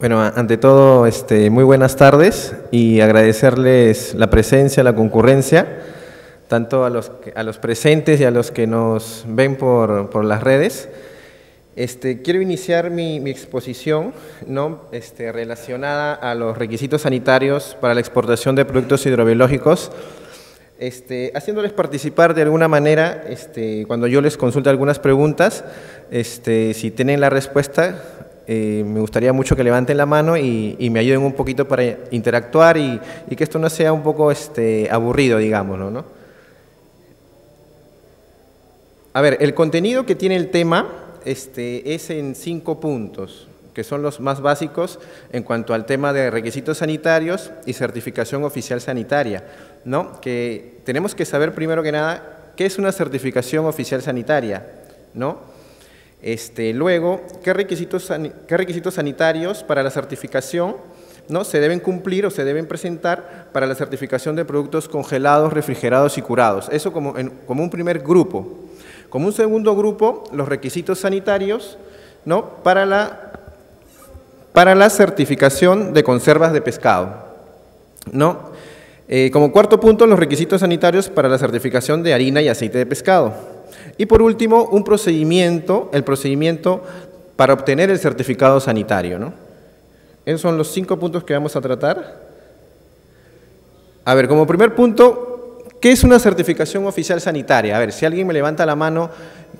Bueno, ante todo, este, muy buenas tardes y agradecerles la presencia, la concurrencia, tanto a los, a los presentes y a los que nos ven por, por las redes. Este, quiero iniciar mi, mi exposición ¿no? este, relacionada a los requisitos sanitarios para la exportación de productos hidrobiológicos, este, haciéndoles participar de alguna manera, este, cuando yo les consulte algunas preguntas, este, si tienen la respuesta, eh, me gustaría mucho que levanten la mano y, me ayuden un poquito para interactuar y, que esto no sea un poco este, aburrido, digámoslo, ¿no? A ver, el contenido que tiene el tema este, es en cinco puntos, que son los más básicos en cuanto al tema de requisitos sanitarios y certificación oficial sanitaria, ¿no? Que tenemos que saber primero que nada qué es una certificación oficial sanitaria, ¿no? Este, luego, ¿qué requisitos, ¿qué requisitos sanitarios para la certificación ¿no? se deben cumplir o se deben presentar para la certificación de productos congelados, refrigerados y curados? Eso como, un primer grupo. Como un segundo grupo, los requisitos sanitarios ¿no? para, la, para la certificación de conservas de pescado. ¿no? Eh, como cuarto punto, los requisitos sanitarios para la certificación de harina y aceite de pescado. Y por último, un procedimiento, el procedimiento para obtener el certificado sanitario. ¿no? Esos son los cinco puntos que vamos a tratar. A ver, como primer punto, ¿qué es una certificación oficial sanitaria? A ver, si alguien me levanta la mano,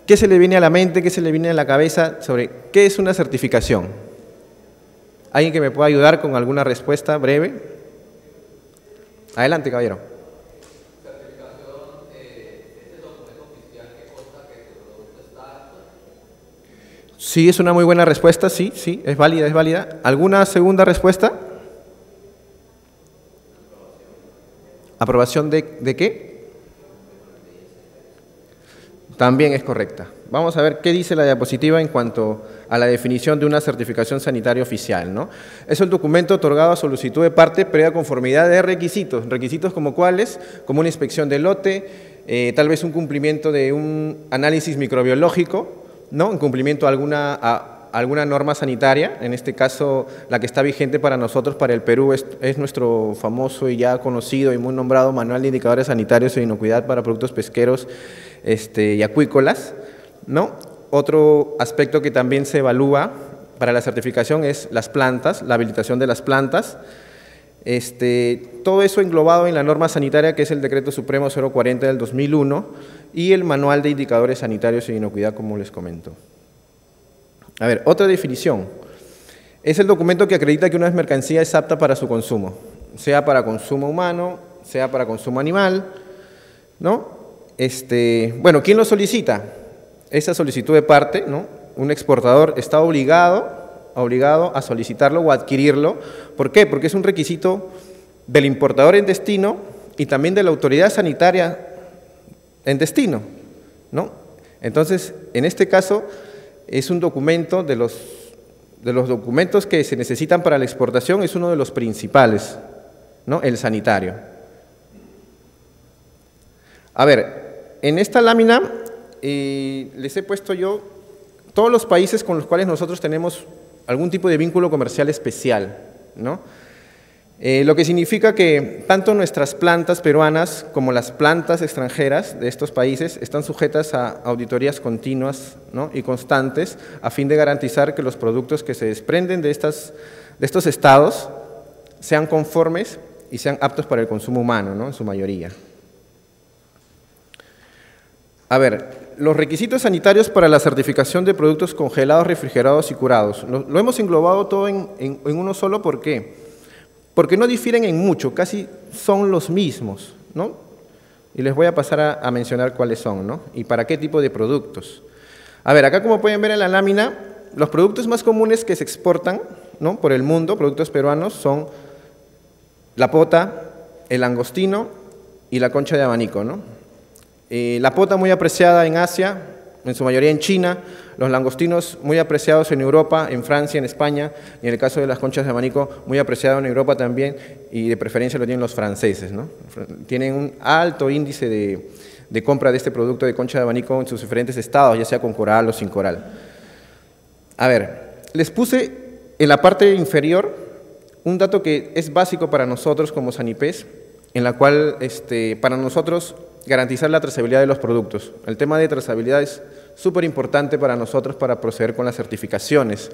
¿qué se le viene a la mente, qué se le viene a la cabeza sobre qué es una certificación? ¿Alguien que me pueda ayudar con alguna respuesta breve? Adelante, caballero. Sí, es una muy buena respuesta, sí, sí, es válida, es válida. ¿Alguna segunda respuesta? ¿Aprobación de, de qué? También es correcta. Vamos a ver qué dice la diapositiva en cuanto a la definición de una certificación sanitaria oficial. ¿no? Es el documento otorgado a solicitud de parte previa conformidad de requisitos. Requisitos como cuáles, como una inspección de lote, eh, tal vez un cumplimiento de un análisis microbiológico, ¿no? en cumplimiento a alguna, alguna norma sanitaria, en este caso la que está vigente para nosotros, para el Perú, es, nuestro famoso y ya conocido y muy nombrado Manual de Indicadores Sanitarios de Inocuidad para Productos Pesqueros este, y Acuícolas. ¿no? Otro aspecto que también se evalúa para la certificación es las plantas, la habilitación de las plantas. Este, todo eso englobado en la norma sanitaria que es el Decreto Supremo 040 del 2001 y el Manual de Indicadores Sanitarios e Inocuidad, como les comento. A ver, otra definición. Es el documento que acredita que una mercancía es apta para su consumo, sea para consumo humano, sea para consumo animal, ¿no? Este, bueno, ¿quién lo solicita? Esa solicitud de parte, ¿no? Un exportador está obligado obligado a solicitarlo o adquirirlo. ¿Por qué? Porque es un requisito del importador en destino y también de la autoridad sanitaria en destino. ¿no? Entonces, en este caso, es un documento de los, de los documentos que se necesitan para la exportación, es uno de los principales, ¿no? el sanitario. A ver, en esta lámina eh, les he puesto yo todos los países con los cuales nosotros tenemos algún tipo de vínculo comercial especial, ¿no? Eh, lo que significa que tanto nuestras plantas peruanas como las plantas extranjeras de estos países están sujetas a auditorías continuas y constantes a fin de garantizar que los productos que se desprenden de, estas, de estos estados sean conformes y sean aptos para el consumo humano, ¿no? en su mayoría. A ver, los requisitos sanitarios para la certificación de productos congelados, refrigerados y curados. Lo, hemos englobado todo en, uno solo, ¿por qué? Porque no difieren en mucho, casi son los mismos, ¿no? Y les voy a pasar a, mencionar cuáles son, ¿no? Y para qué tipo de productos. A ver, acá como pueden ver en la lámina, los productos más comunes que se exportan ¿no? por el mundo, productos peruanos, son la pota, el langostino y la concha de abanico, ¿no? Eh, la pota muy apreciada en Asia, en su mayoría en China, los langostinos muy apreciados en Europa, en Francia, en España, y en el caso de las conchas de abanico, muy apreciado en Europa también, y de preferencia lo tienen los franceses. ¿no? Tienen un alto índice de, de compra de este producto de concha de abanico en sus diferentes estados, ya sea con coral o sin coral. A ver, les puse en la parte inferior, un dato que es básico para nosotros como Sanipes, en la cual este, para nosotros garantizar la trazabilidad de los productos. El tema de trazabilidad es súper importante para nosotros para proceder con las certificaciones.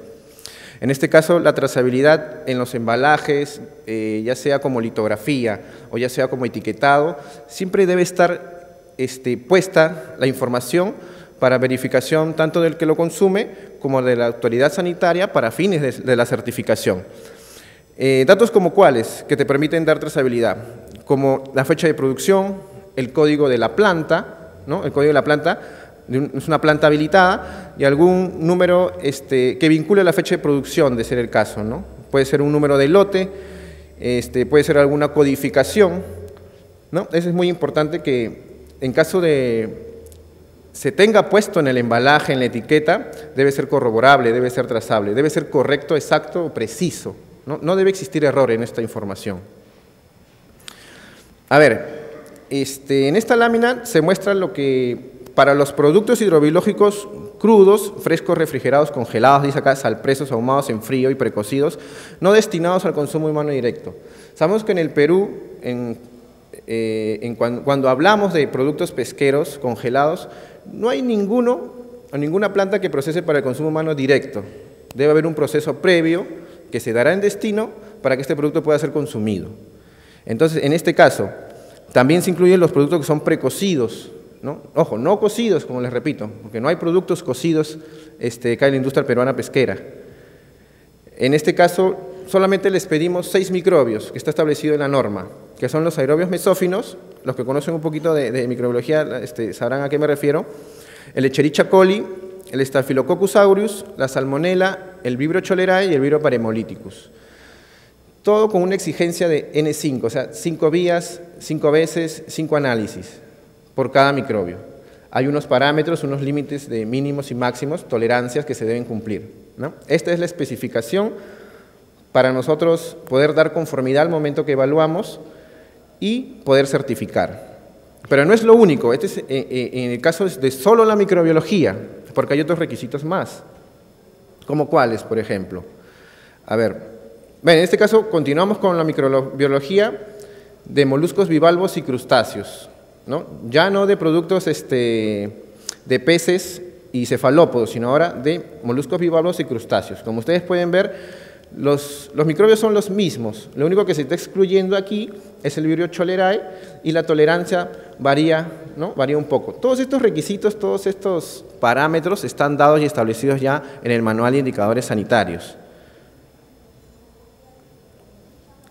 En este caso, la trazabilidad en los embalajes, eh, ya sea como litografía o ya sea como etiquetado, siempre debe estar este, puesta la información para verificación tanto del que lo consume como de la autoridad sanitaria para fines de, la certificación. Eh, datos como cuáles que te permiten dar trazabilidad, como la fecha de producción, el código de la planta, ¿no? el código de la planta, es una planta habilitada y algún número este, que vincule la fecha de producción, de ser el caso. ¿no? Puede ser un número de lote, este, puede ser alguna codificación. ¿no? Eso es muy importante que en caso de se tenga puesto en el embalaje, en la etiqueta, debe ser corroborable, debe ser trazable, debe ser correcto, exacto o preciso. No, no debe existir error en esta información. A ver, este, en esta lámina se muestra lo que para los productos hidrobiológicos crudos, frescos, refrigerados, congelados, dice acá, salpresos, ahumados en frío y precocidos, no destinados al consumo humano directo. Sabemos que en el Perú, eh, cuando, hablamos de productos pesqueros congelados, no hay ninguno o ninguna planta que procese para el consumo humano directo. Debe haber un proceso previo que se dará en destino para que este producto pueda ser consumido. Entonces, en este caso, también se incluyen los productos que son precocidos, Ojo, no cocidos, como les repito, porque no hay productos cocidos este, en la industria peruana pesquera. En este caso, solamente les pedimos seis microbios, que está establecido en la norma, que son los aerobios mesófinos, los que conocen un poquito de, microbiología este, sabrán a qué me refiero, el Echerichia coli, el Staphylococcus aureus, la salmonella, el Vibrio cholerae y el Vibrio parhemolyticus. Todo con una exigencia de N5, o sea, cinco vías, cinco veces, cinco análisis por cada microbio. Hay unos parámetros, unos límites de mínimos y máximos, tolerancias que se deben cumplir. Esta es la especificación para nosotros poder dar conformidad al momento que evaluamos y poder certificar. Pero no es lo único, este es, eh, eh, en el caso de solo la microbiología, porque hay otros requisitos más. ¿Como cuáles, por ejemplo? A ver, en este caso continuamos con la microbiología de moluscos bivalvos y crustáceos. Ya no de productos este, de peces y cefalópodos, sino ahora de moluscos bivalvos y crustáceos. Como ustedes pueden ver, los, microbios son los mismos. Lo único que se está excluyendo aquí es el Vibrio cholerae y la tolerancia varía, ¿no? varía un poco. Todos estos requisitos, todos estos parámetros están dados y establecidos ya en el Manual de Indicadores Sanitarios.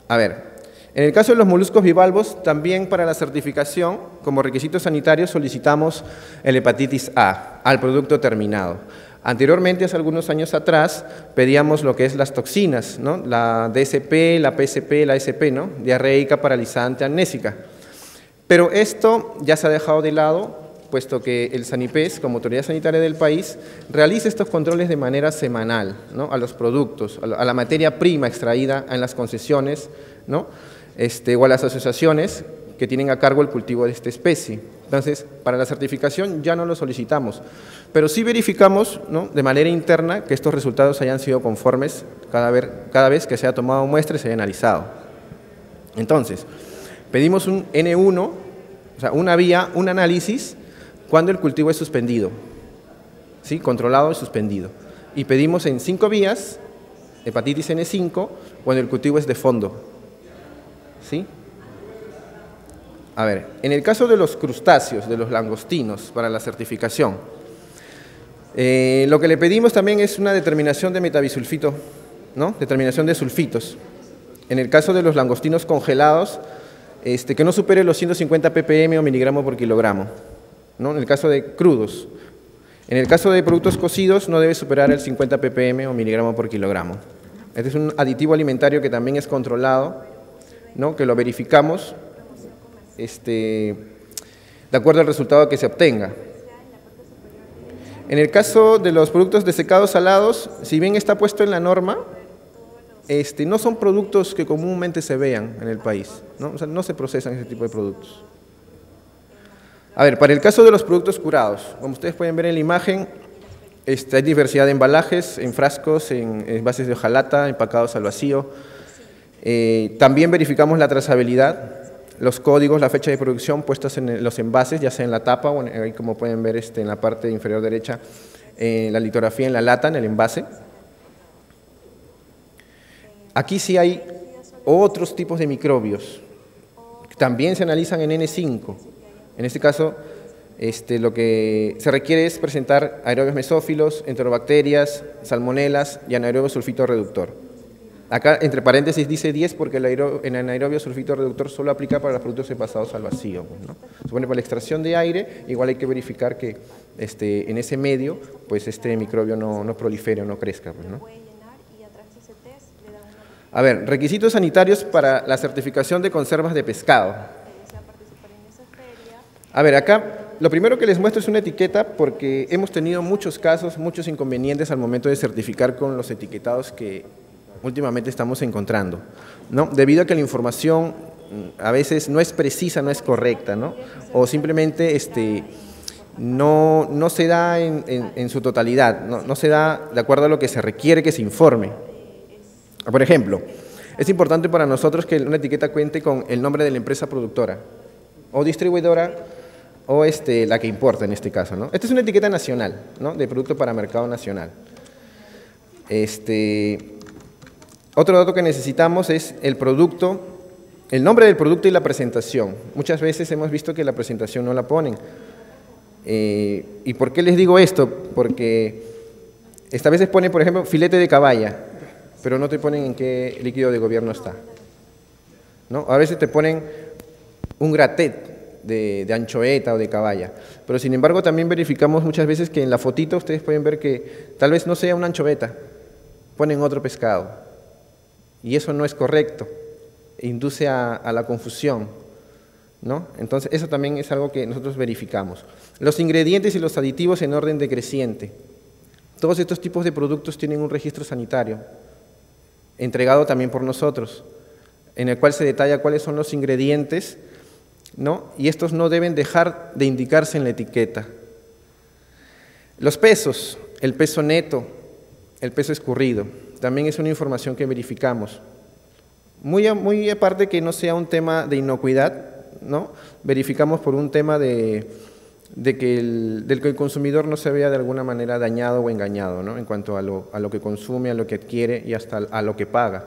A ver, en el caso de los moluscos bivalvos, también para la certificación, como requisito sanitario, solicitamos el hepatitis A al producto terminado. Anteriormente, hace algunos años atrás, pedíamos lo que es las toxinas, la DSP, la PSP, la SP, ¿no? diarreica, paralizante, amnésica. Pero esto ya se ha dejado de lado, puesto que el SANIPES, como autoridad sanitaria del país, realiza estos controles de manera semanal ¿no? a los productos, a la materia prima extraída en las concesiones, ¿no? Este, o a las asociaciones que tienen a cargo el cultivo de esta especie. Entonces, para la certificación ya no lo solicitamos, pero sí verificamos de manera interna que estos resultados hayan sido conformes cada vez, que se ha tomado muestra y se haya analizado. Entonces, pedimos un N1, o sea, una vía, un análisis, cuando el cultivo es suspendido, ¿sí? controlado y suspendido. Y pedimos en cinco vías, hepatitis N5, cuando el cultivo es de fondo, ¿Sí? A ver, en el caso de los crustáceos, de los langostinos, para la certificación, eh, lo que le pedimos también es una determinación de metabisulfito, ¿no? Determinación de sulfitos. En el caso de los langostinos congelados, este, que no supere los 150 ppm o miligramos por kilogramo, ¿no? En el caso de crudos. En el caso de productos cocidos, no debe superar el 50 ppm o miligramo por kilogramo. Este es un aditivo alimentario que también es controlado ¿no? que lo verificamos este, de acuerdo al resultado que se obtenga. En el caso de los productos de secado salados, si bien está puesto en la norma, este, no son productos que comúnmente se vean en el país, ¿no? Se procesan ese tipo de productos. A ver, para el caso de los productos curados, como ustedes pueden ver en la imagen, Este, hay diversidad de embalajes, en frascos, en envases de hojalata, empacados al vacío. Eh, también verificamos la trazabilidad, los códigos, la fecha de producción puestos en los envases, ya sea en la tapa o ahí como pueden ver este, en la parte inferior derecha, eh, la litografía en la lata, en el envase. Aquí sí hay otros tipos de microbios, también se analizan en N5. En este caso, este, lo que se requiere es presentar aerobios mesófilos, enterobacterias, salmonelas y anaerobio sulfito reductor. Acá, entre paréntesis, dice 10 porque el en anaerobio sulfito reductor solo aplica para los productos envasados al vacío. Supone para la extracción de aire, igual hay que verificar que este, en ese medio pues este microbio no, no prolifere o no crezca. Pues, ¿no? A ver, requisitos sanitarios para la certificación de conservas de pescado. A ver, acá lo primero que les muestro es una etiqueta porque hemos tenido muchos casos, muchos inconvenientes al momento de certificar con los etiquetados que últimamente estamos encontrando, ¿no? Debido a que la información mm, a veces no es precisa, no es correcta, ¿no? O simplemente este, no, no se da en, su totalidad, no, no se da de acuerdo a lo que se requiere que se informe. Por ejemplo, es importante para nosotros que una etiqueta cuente con el nombre de la empresa productora o distribuidora o este, la que importa en este caso. ¿no? Esta es una etiqueta nacional, ¿no? de producto para mercado nacional. Este, otro dato que necesitamos es el producto, el nombre del producto y la presentación. Muchas veces hemos visto que la presentación no la ponen. Eh, ¿Y por qué les digo esto? Porque esta vez pone, por ejemplo, filete de caballa, pero no te ponen en qué líquido de gobierno está. ¿no? A veces te ponen un gratet, de, anchoeta o de caballa. Pero sin embargo también verificamos muchas veces que en la fotito ustedes pueden ver que tal vez no sea una anchoveta, ponen otro pescado. Y eso no es correcto, induce a, la confusión. ¿no? Entonces eso también es algo que nosotros verificamos. Los ingredientes y los aditivos en orden decreciente. Todos estos tipos de productos tienen un registro sanitario, entregado también por nosotros, en el cual se detalla cuáles son los ingredientes ¿no? y estos no deben dejar de indicarse en la etiqueta. Los pesos, el peso neto, el peso escurrido, también es una información que verificamos. Muy, muy aparte que no sea un tema de inocuidad, ¿no? verificamos por un tema de, que el, consumidor no se vea de alguna manera dañado o engañado ¿no? en cuanto a lo, a lo que consume, a lo que adquiere y hasta a lo que paga.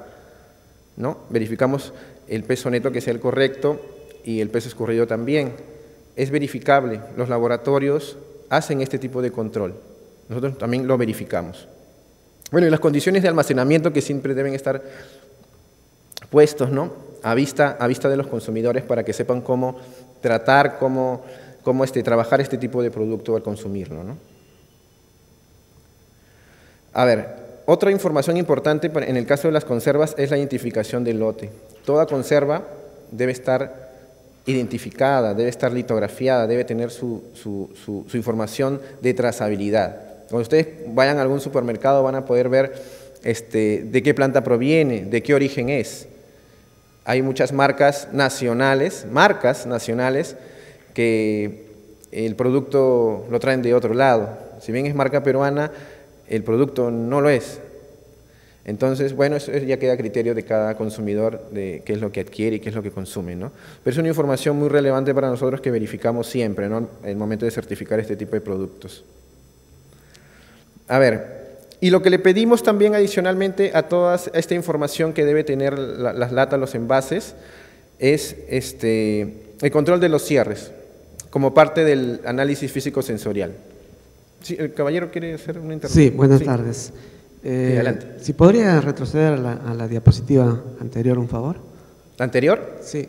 ¿no? Verificamos el peso neto que sea el correcto, y el peso escurrido también. Es verificable, los laboratorios hacen este tipo de control. Nosotros también lo verificamos. Bueno, y las condiciones de almacenamiento que siempre deben estar puestos ¿no? a, vista, a vista de los consumidores para que sepan cómo tratar, cómo, cómo este, trabajar este tipo de producto al consumirlo. ¿no? A ver, otra información importante en el caso de las conservas es la identificación del lote. Toda conserva debe estar identificada, debe estar litografiada, debe tener su, información de trazabilidad. Cuando ustedes vayan a algún supermercado van a poder ver este, de qué planta proviene, de qué origen es. Hay muchas marcas nacionales, marcas nacionales, que el producto lo traen de otro lado. Si bien es marca peruana, el producto no lo es. Entonces, bueno, eso ya queda a criterio de cada consumidor de qué es lo que adquiere y qué es lo que consume, ¿no? Pero es una información muy relevante para nosotros que verificamos siempre. En el momento de certificar este tipo de productos. A ver, y lo que le pedimos también adicionalmente a toda esta información que debe tener las latas, los envases, es este, el control de los cierres, como parte del análisis físico-sensorial. Sí, ¿El caballero quiere hacer una intervención? Sí, buenas tardes. Eh, si podría retroceder a la, diapositiva anterior, un favor. ¿La anterior? Sí.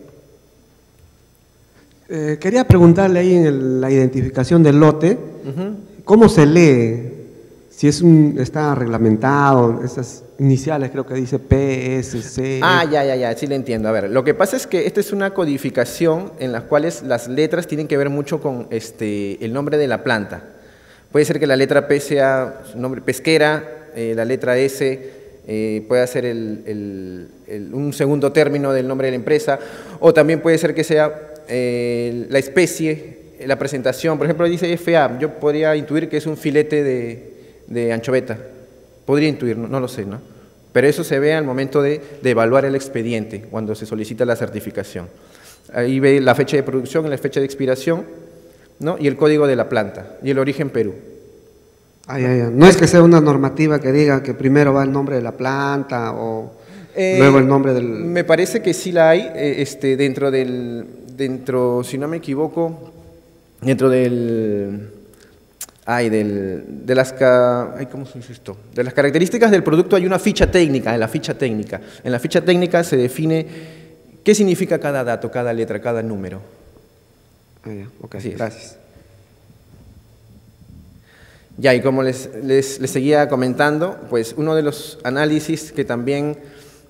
Eh, quería preguntarle ahí en la identificación del lote, ¿cómo se lee? Si es un, está reglamentado, esas iniciales creo que dice PSC. Ah, ya, ya, ya, sí le entiendo. A ver, lo que pasa es que esta es una codificación en la cuales las letras tienen que ver mucho con este, el nombre de la planta. Puede ser que la letra P sea nombre pesquera, eh, la letra S eh, puede ser un segundo término del nombre de la empresa, o también puede ser que sea eh, la especie, la presentación. Por ejemplo, dice FA, yo podría intuir que es un filete de, de anchoveta. Podría intuir, no, lo sé, ¿no? Pero eso se ve al momento de, evaluar el expediente, cuando se solicita la certificación. Ahí ve la fecha de producción, la fecha de expiración, ¿no? y el código de la planta, y el origen Perú. No es que sea una normativa que diga que primero va el nombre de la planta o eh, luego el nombre del... Me parece que sí la hay eh, este, dentro del, dentro, si no me equivoco, dentro del... Ay, del, de las ay, ¿cómo se dice esto? De las características del producto hay una ficha técnica, en la ficha técnica. En la ficha técnica se define qué significa cada dato, cada letra, cada número. Ah, ya. gracias. Ya, y como les, les, les, seguía comentando, pues uno de los análisis que también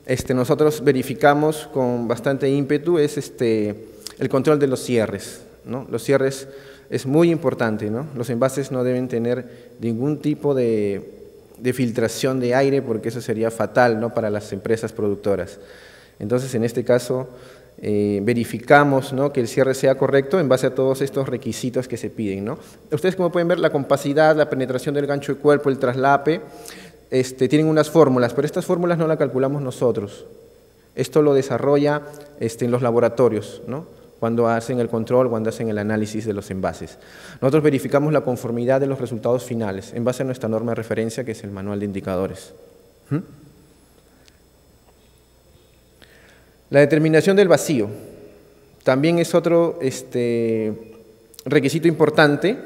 este, nosotros verificamos con bastante ímpetu es este, el control de los cierres. ¿no? Los cierres es muy importante, ¿no? los envases no deben tener ningún tipo de, filtración de aire porque eso sería fatal ¿no? para las empresas productoras. Entonces, en este caso, eh, verificamos ¿no? que el cierre sea correcto en base a todos estos requisitos que se piden. ¿no? Ustedes como pueden ver, la compacidad, la penetración del gancho de cuerpo, el traslape, este, tienen unas fórmulas, pero estas fórmulas no las calculamos nosotros. Esto lo desarrolla este, en los laboratorios, ¿no? Cuando hacen el control, cuando hacen el análisis de los envases. Nosotros verificamos la conformidad de los resultados finales en base a nuestra norma de referencia, que es el manual de indicadores. ¿Mm? La determinación del vacío también es otro este, requisito importante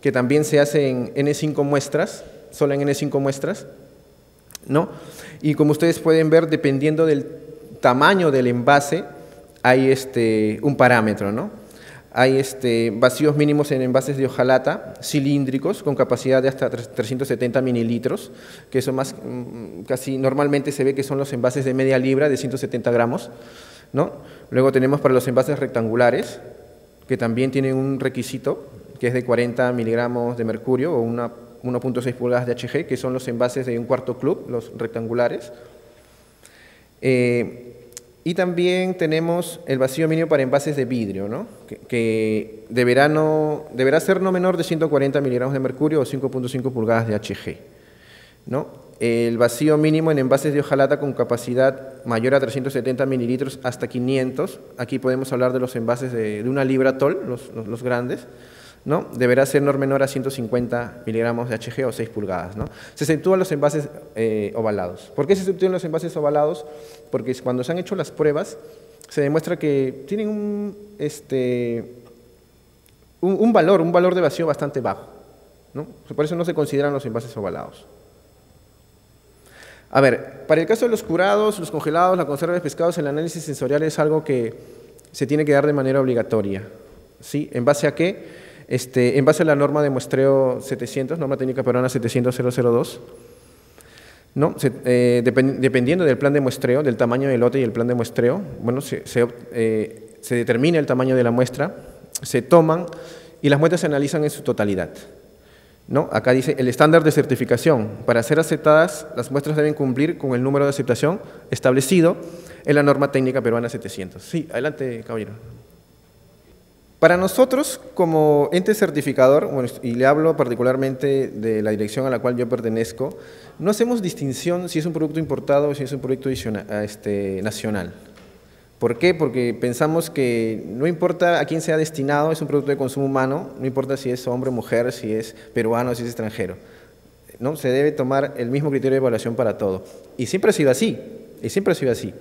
que también se hace en N5 muestras, solo en N5 muestras, ¿no? Y como ustedes pueden ver, dependiendo del tamaño del envase, hay este, un parámetro, ¿no? Hay este, vacíos mínimos en envases de hojalata cilíndricos con capacidad de hasta 370 mililitros, que eso más, mm, casi normalmente se ve que son los envases de media libra de 170 gramos. ¿no? Luego tenemos para los envases rectangulares, que también tienen un requisito, que es de 40 miligramos de mercurio o 1.6 pulgadas de HG, que son los envases de un cuarto club, los rectangulares. Eh, y también tenemos el vacío mínimo para envases de vidrio, ¿no? que, deberá, deberá ser no menor de 140 miligramos de mercurio o 5.5 pulgadas de HG. ¿no? El vacío mínimo en envases de hojalata con capacidad mayor a 370 mililitros hasta 500. Aquí podemos hablar de los envases de, una libra tol, los, los grandes. ¿No? deberá ser no menor a 150 miligramos de HG o 6 pulgadas. ¿no? Se exceptúan los envases eh, ovalados. ¿Por qué se exceptúan los envases ovalados? Porque cuando se han hecho las pruebas se demuestra que tienen un, este, un, valor, un valor de vacío bastante bajo. ¿no? Por eso no se consideran los envases ovalados. A ver, para el caso de los curados, los congelados, la conserva de pescados, el análisis sensorial es algo que se tiene que dar de manera obligatoria. ¿sí? ¿En base a qué? Este, en base a la norma de muestreo 700, norma técnica peruana 700.002, ¿no? Eh, dependiendo del plan de muestreo, del tamaño del lote y el plan de muestreo, bueno, se, eh, se, determina el tamaño de la muestra, se toman y las muestras se analizan en su totalidad. ¿No? Acá dice el estándar de certificación. Para ser aceptadas, las muestras deben cumplir con el número de aceptación establecido en la norma técnica peruana 700. Sí, adelante, caballero. Para nosotros, como ente certificador, y le hablo particularmente de la dirección a la cual yo pertenezco, no hacemos distinción si es un producto importado o si es un producto este, nacional. ¿Por qué? Porque pensamos que no importa a quién sea destinado, es un producto de consumo humano, no importa si es hombre o mujer, si es peruano si es extranjero. ¿no? Se debe tomar el mismo criterio de evaluación para todo. Y siempre ha sido así, y siempre ha sido así.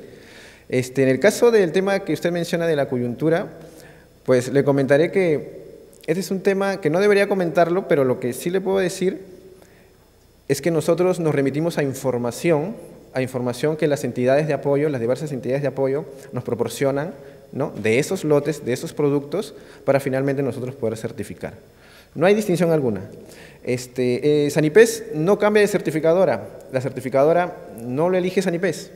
Este, en el caso del tema que usted menciona de la coyuntura, pues le comentaré que este es un tema que no debería comentarlo, pero lo que sí le puedo decir es que nosotros nos remitimos a información, a información que las entidades de apoyo, las diversas entidades de apoyo nos proporcionan ¿no? de esos lotes, de esos productos, para finalmente nosotros poder certificar. No hay distinción alguna. Este, eh, Sanipes no cambia de certificadora. La certificadora no lo elige Sanipes.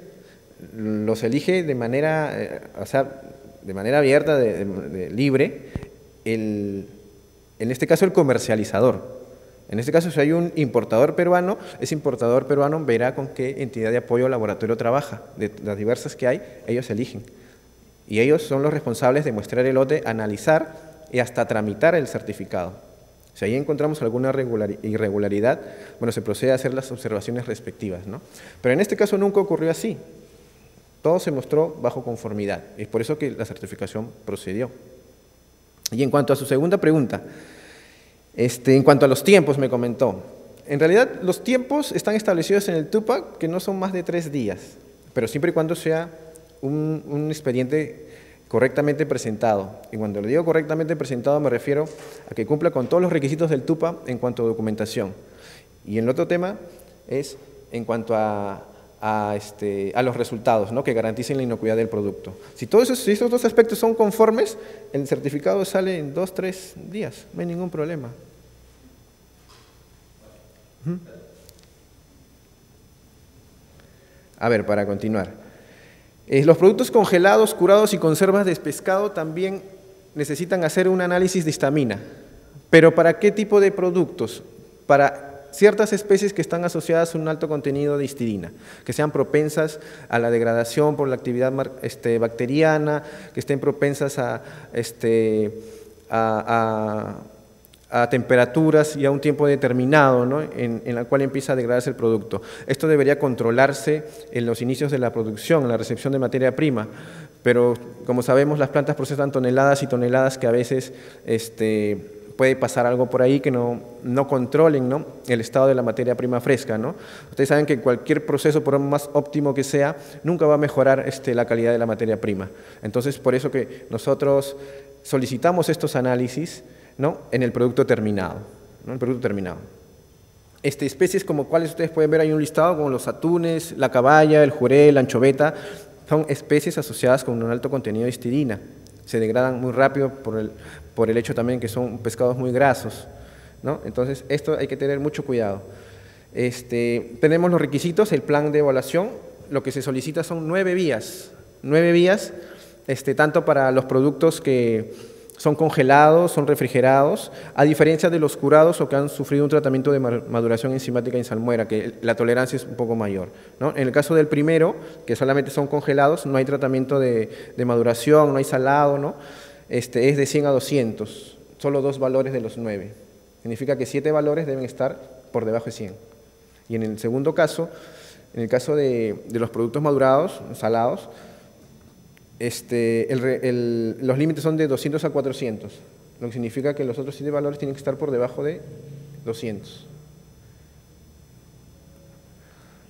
Los elige de manera, eh, o sea, de manera abierta, libre, el, en este caso el comercializador. En este caso, si hay un importador peruano, ese importador peruano verá con qué entidad de apoyo laboratorio trabaja. De las diversas que hay, ellos eligen. Y ellos son los responsables de mostrar el lote, analizar y hasta tramitar el certificado. Si ahí encontramos alguna irregularidad, bueno, se procede a hacer las observaciones respectivas, ¿no? Pero en este caso nunca ocurrió así. Todo se mostró bajo conformidad. Es por eso que la certificación procedió. Y en cuanto a su segunda pregunta, este, en cuanto a los tiempos, me comentó. En realidad, los tiempos están establecidos en el TUPAC que no son más de tres días, pero siempre y cuando sea un, un expediente correctamente presentado. Y cuando le digo correctamente presentado me refiero a que cumpla con todos los requisitos del TUPA en cuanto a documentación. Y el otro tema es en cuanto a, a, este, a los resultados, ¿no? que garanticen la inocuidad del producto. Si todos esos, si esos dos aspectos son conformes, el certificado sale en dos, tres días, no hay ningún problema. A ver, para continuar. Eh, los productos congelados, curados y conservas de pescado también necesitan hacer un análisis de histamina. ¿Pero para qué tipo de productos? Para ciertas especies que están asociadas a un alto contenido de histidina, que sean propensas a la degradación por la actividad este, bacteriana, que estén propensas a, este, a temperaturas y a un tiempo determinado en, en, la cual empieza a degradarse el producto. Esto debería controlarse en los inicios de la producción, en la recepción de materia prima, pero como sabemos las plantas procesan toneladas y toneladas que a veces este, puede pasar algo por ahí que no, no controlen el estado de la materia prima fresca. Ustedes saben que cualquier proceso, por más óptimo que sea, nunca va a mejorar este, la calidad de la materia prima. Entonces, por eso que nosotros solicitamos estos análisis, en el producto terminado. El producto terminado. Este, especies como cuáles ustedes pueden ver, hay un listado como los atunes, la caballa, el jurel, la anchoveta, son especies asociadas con un alto contenido de histidina. Se degradan muy rápido por el, por el hecho también que son pescados muy grasos. ¿no? Entonces, esto hay que tener mucho cuidado. Este, tenemos los requisitos, el plan de evaluación. Lo que se solicita son nueve vías. Nueve vías, este, tanto para los productos que son congelados, son refrigerados, a diferencia de los curados o que han sufrido un tratamiento de maduración enzimática en salmuera, que la tolerancia es un poco mayor. ¿no? En el caso del primero, que solamente son congelados, no hay tratamiento de, maduración, no hay salado, ¿no? Este, es de 100 a 200, solo dos valores de los nueve. Significa que siete valores deben estar por debajo de 100. Y en el segundo caso, en el caso de, de los productos madurados, salados, este, los límites son de 200 a 400, lo que significa que los otros siete valores tienen que estar por debajo de 200.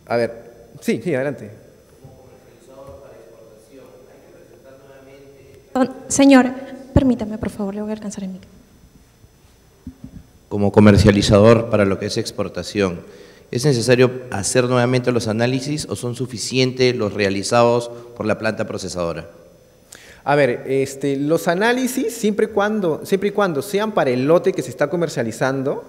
A ver, sí, sí, adelante. Señor, permítame, por favor, le voy a alcanzar el micrófono. Como comercializador para lo que es exportación, ¿Es necesario hacer nuevamente los análisis o son suficientes los realizados por la planta procesadora? A ver, este, los análisis, siempre y, cuando, siempre y cuando sean para el lote que se está comercializando,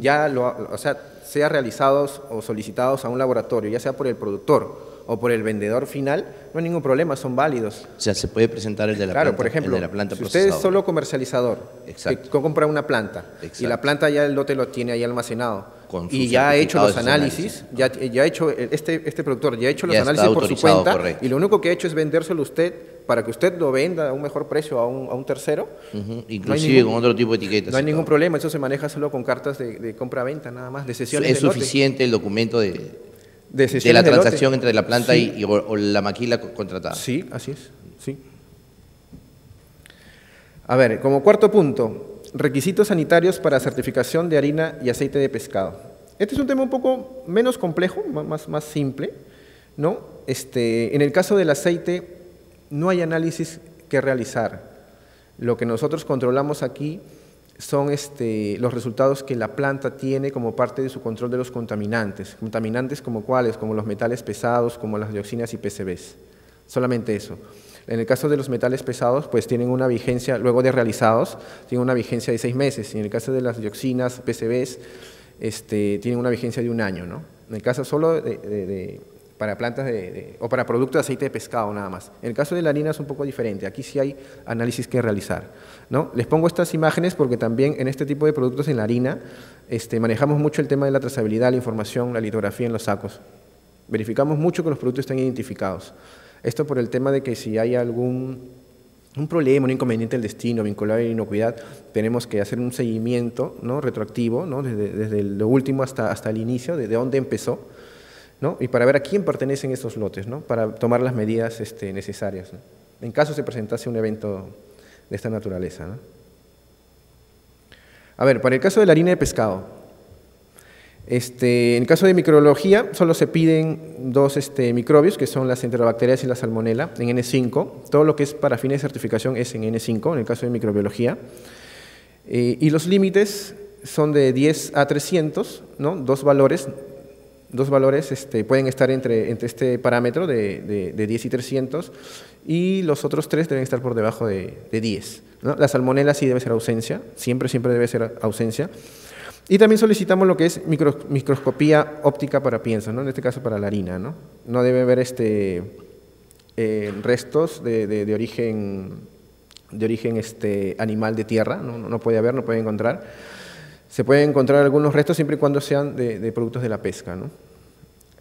ya lo, o sea, sea realizados o solicitados a un laboratorio, ya sea por el productor o por el vendedor final, no hay ningún problema, son válidos. O sea, se puede presentar el de la claro, planta, por ejemplo, de la planta si usted es solo comercializador, que compra una planta y la planta ya el lote lo tiene ahí almacenado y ya ha hecho los análisis, Ya, ya ha hecho, este, este productor ya ha hecho los análisis por su cuenta y lo único que ha hecho es vendérselo a usted para que usted lo venda a un mejor precio a un, a un tercero. Inclusive con otro tipo de etiquetas. No hay ningún problema, eso se maneja solo con cartas de, compra-venta nada más, de sesiones ¿Es suficiente el documento de, de, la transacción entre la planta y, o, la maquila contratada? Sí, así es, sí. A ver, como cuarto punto, requisitos sanitarios para certificación de harina y aceite de pescado. Este es un tema un poco menos complejo, más, más simple, ¿no? Este, en el caso del aceite, no hay análisis que realizar. Lo que nosotros controlamos aquí son este, los resultados que la planta tiene como parte de su control de los contaminantes. Contaminantes como cuáles, como los metales pesados, como las dioxinas y PCBs. Solamente eso. En el caso de los metales pesados, pues tienen una vigencia, luego de realizados, tienen una vigencia de seis meses. Y en el caso de las dioxinas, PCBs, este, tienen una vigencia de un año. En el caso solo de para plantas de, o para productos de aceite de pescado nada más. En el caso de la harina es un poco diferente, aquí sí hay análisis que realizar. ¿no? Les pongo estas imágenes porque también en este tipo de productos en la harina este, manejamos mucho el tema de la trazabilidad, la información, la litografía en los sacos. Verificamos mucho que los productos estén identificados. Esto por el tema de que si hay algún un problema, un inconveniente del destino vinculado a la inocuidad, tenemos que hacer un seguimiento ¿no? retroactivo, ¿no? Desde, desde, lo último hasta, hasta el inicio, desde dónde empezó, ¿no? y para ver a quién pertenecen estos lotes, ¿no? para tomar las medidas este, necesarias, en caso se presentase un evento de esta naturaleza. A ver, para el caso de la harina de pescado, este, en el caso de microbiología, solo se piden dos este, microbios, que son las enterobacterias y la salmonela, en N5. Todo lo que es para fines de certificación es en N5, en el caso de microbiología. Eh, y los límites son de 10 a 300, ¿no? dos valores, dos valores este, pueden estar entre, entre este parámetro de, de, 10 y 300, y los otros tres deben estar por debajo de, de 10. ¿no? La salmonela sí debe ser ausencia, siempre, siempre debe ser ausencia. Y también solicitamos lo que es microscopía óptica para piensos, ¿no? en este caso para la harina. No, no debe haber este, eh, restos de, de, origen, de origen este, animal de tierra, ¿no? no puede haber, no puede encontrar. Se pueden encontrar algunos restos siempre y cuando sean de, productos de la pesca. ¿no?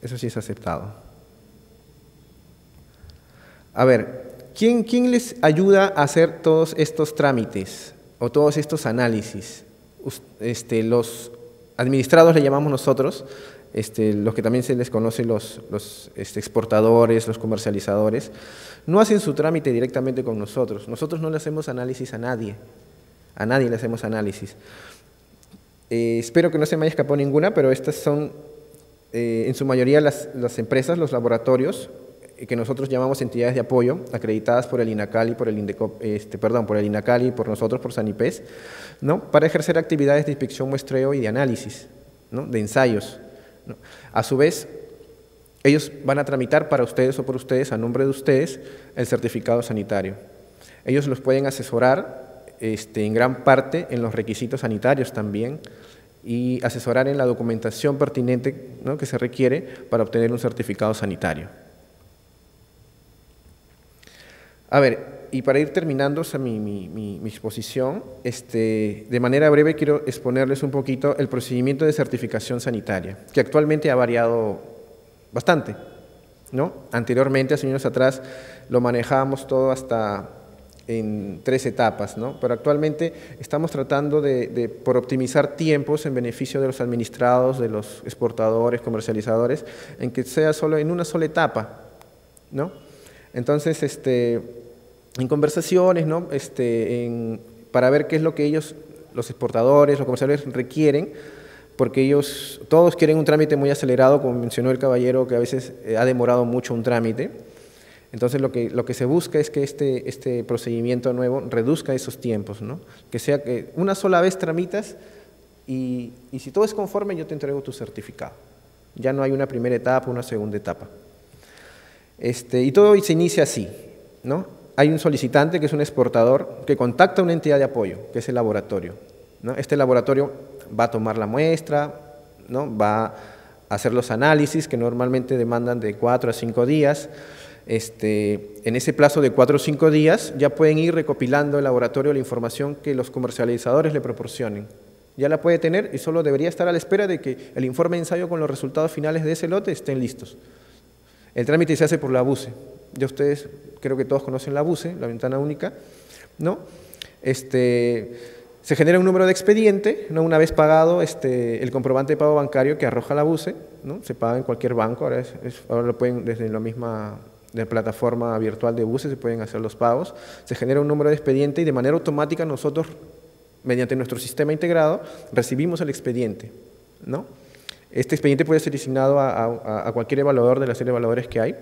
Eso sí es aceptado. A ver, ¿quién, ¿quién les ayuda a hacer todos estos trámites o todos estos análisis? este, los administrados le llamamos nosotros, este, los que también se les conoce los, los este, exportadores, los comercializadores, no hacen su trámite directamente con nosotros. Nosotros no le hacemos análisis a nadie. A nadie le hacemos análisis. Eh, espero que no se me haya escapado ninguna, pero estas son eh, en su mayoría las, las empresas, los laboratorios que nosotros llamamos entidades de apoyo, acreditadas por el INACAL y por el INDECOP, este, perdón, por el INACAL y por nosotros, por Sanipes, ¿no? para ejercer actividades de inspección, muestreo y de análisis, ¿no? de ensayos. A su vez, ellos van a tramitar para ustedes o por ustedes, a nombre de ustedes, el certificado sanitario. Ellos los pueden asesorar este, en gran parte en los requisitos sanitarios también y asesorar en la documentación pertinente ¿no? que se requiere para obtener un certificado sanitario. A ver, y para ir terminando mi, exposición, este, de manera breve quiero exponerles un poquito el procedimiento de certificación sanitaria, que actualmente ha variado bastante. ¿no? Anteriormente, hace años atrás, lo manejábamos todo hasta en tres etapas, ¿no? pero actualmente estamos tratando de, por optimizar tiempos en beneficio de los administrados, de los exportadores, comercializadores, en que sea solo en una sola etapa. ¿no? Entonces, este, en conversaciones, ¿no? este, para ver qué es lo que ellos, los exportadores, los comerciales requieren, porque ellos todos quieren un trámite muy acelerado, como mencionó el caballero, que a veces eh, ha demorado mucho un trámite. Entonces lo que, lo que se busca es que este, este procedimiento nuevo reduzca esos tiempos, ¿no? que sea que una sola vez tramitas y, y si todo es conforme yo te entrego tu certificado. Ya no hay una primera etapa, una segunda etapa. Este, y todo se inicia así, ¿no? Hay un solicitante que es un exportador que contacta a una entidad de apoyo, que es el laboratorio. Este laboratorio va a tomar la muestra, ¿no? va a hacer los análisis que normalmente demandan de cuatro a cinco días. Este, en ese plazo de cuatro o cinco días ya pueden ir recopilando el laboratorio la información que los comercializadores le proporcionen. Ya la puede tener y solo debería estar a la espera de que el informe de ensayo con los resultados finales de ese lote estén listos. El trámite se hace por la BUCE. Ya ustedes, creo que todos conocen la BUCE, la ventana única, ¿no? Este, se genera un número de expediente, ¿no? una vez pagado este, el comprobante de pago bancario que arroja la BUCE, ¿no? se paga en cualquier banco, ahora, ahora lo pueden desde la misma de plataforma virtual de buses se pueden hacer los pagos, se genera un número de expediente y de manera automática nosotros, mediante nuestro sistema integrado, recibimos el expediente, ¿no? Este expediente puede ser asignado a, cualquier evaluador de la serie de evaluadores que hay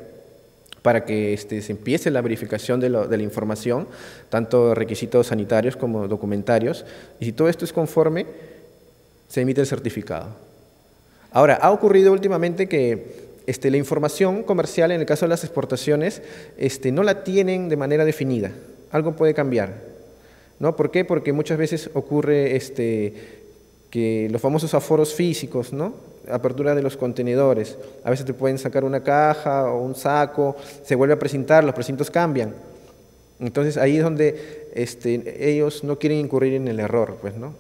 para que este, se empiece la verificación de, la información, tanto requisitos sanitarios como documentarios, y si todo esto es conforme, se emite el certificado. Ahora, ha ocurrido últimamente que este, la información comercial, en el caso de las exportaciones, este, no la tienen de manera definida. Algo puede cambiar. ¿no? ¿Por qué? Porque muchas veces ocurre este, que los famosos aforos físicos, ¿no? apertura de los contenedores. A veces te pueden sacar una caja o un saco, se vuelve a presentar, los precintos cambian. Entonces ahí es donde este, ellos no quieren incurrir en el error, pues, ¿no?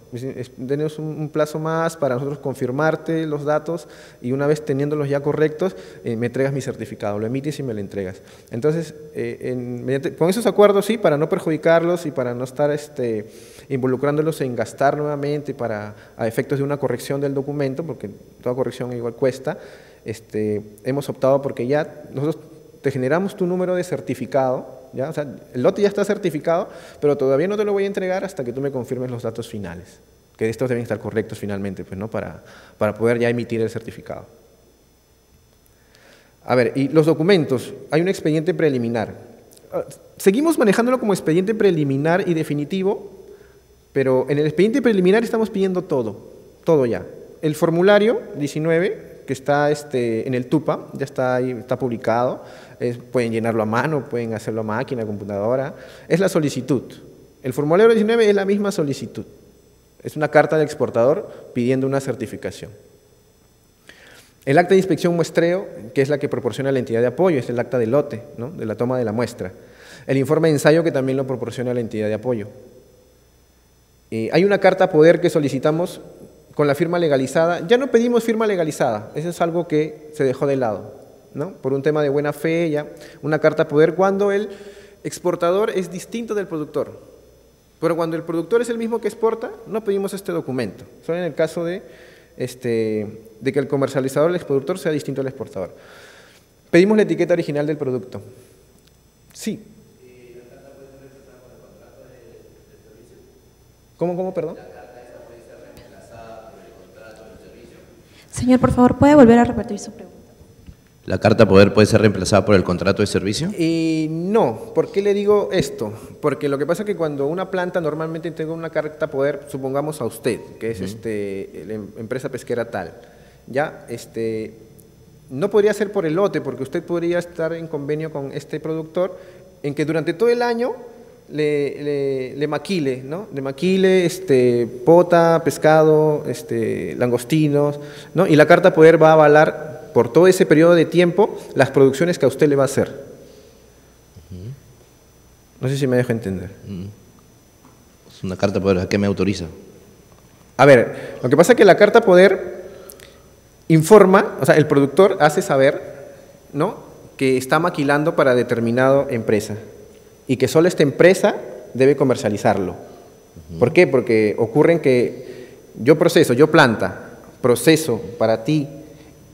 Tenemos un, plazo más para nosotros confirmarte los datos y una vez teniéndolos ya correctos, eh, me entregas mi certificado, lo emites y me lo entregas. Entonces, eh, con esos acuerdos, sí, para no perjudicarlos y para no estar este, involucrándolos en gastar nuevamente para, a efectos de una corrección del documento, porque toda corrección igual cuesta, este, hemos optado porque ya nosotros te generamos tu número de certificado, el lote ya está certificado, pero todavía no te lo voy a entregar hasta que tú me confirmes los datos finales, que estos deben estar correctos finalmente, pues, ¿no? para, para poder ya emitir el certificado. A ver, y los documentos, hay un expediente preliminar. Ah, seguimos manejándolo como expediente preliminar y definitivo, pero en el expediente preliminar estamos pidiendo todo, todo ya. El formulario 19, que está este, en el TUPA, ya está ahí, está publicado, pueden llenarlo a mano, pueden hacerlo a máquina, computadora, es la solicitud. El formulario 19 es la misma solicitud, es una carta del exportador pidiendo una certificación. El acta de inspección muestreo, que es la que proporciona la entidad de apoyo, es el acta de lote, ¿no? de la toma de la muestra. El informe de ensayo, que también lo proporciona la entidad de apoyo. hay una carta poder que solicitamos con la firma legalizada. Ya no pedimos firma legalizada, eso es algo que se dejó de lado, ¿no? Por un tema de buena fe, ya, una carta poder cuando el exportador es distinto del productor. Pero cuando el productor es el mismo que exporta, no pedimos este documento. Solo en el caso de, este, de que el comercializador, el exportador, sea distinto al exportador. Pedimos la etiqueta original del producto. Sí. ¿Cómo, cómo, perdón? Señor, por favor, ¿puede volver a repetir su pregunta? ¿La carta poder puede ser reemplazada por el contrato de servicio? Y no, ¿por qué le digo esto? Porque lo que pasa es que cuando una planta normalmente entrega una carta poder, supongamos a usted, que es este, la em, empresa pesquera tal, ya, este, no podría ser por el lote, porque usted podría estar en convenio con este productor en que durante todo el año le, le, maquile, ¿no? Le maquile este, pota, pescado, este, langostinos, ¿no? Y la carta poder va a avalar por todo ese periodo de tiempo las producciones que a usted le va a hacer. No sé si me dejo entender. Es una carta poder, ¿a qué me autoriza? A ver, lo que pasa es que la carta poder informa, o sea, el productor hace saber, ¿no? Que está maquilando para determinada empresa y que solo esta empresa debe comercializarlo. ¿Por qué? Porque ocurren que yo proceso, yo planta, proceso para ti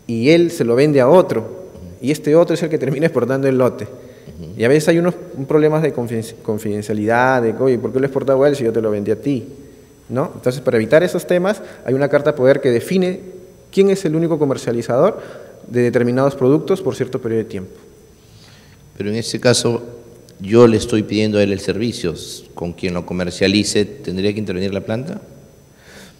y él se lo vende a otro y este otro es el que termina exportando el lote. Y a veces hay unos problemas de confidencialidad, de, oye, ¿por qué lo he exportado a él si yo te lo vendí a ti? ¿No? Entonces, para evitar esos temas, hay una carta poder que define quién es el único comercializador de determinados productos por cierto periodo de tiempo. Pero en este caso, yo le estoy pidiendo a él el servicio, con quien lo comercialice, ¿tendría que intervenir la planta?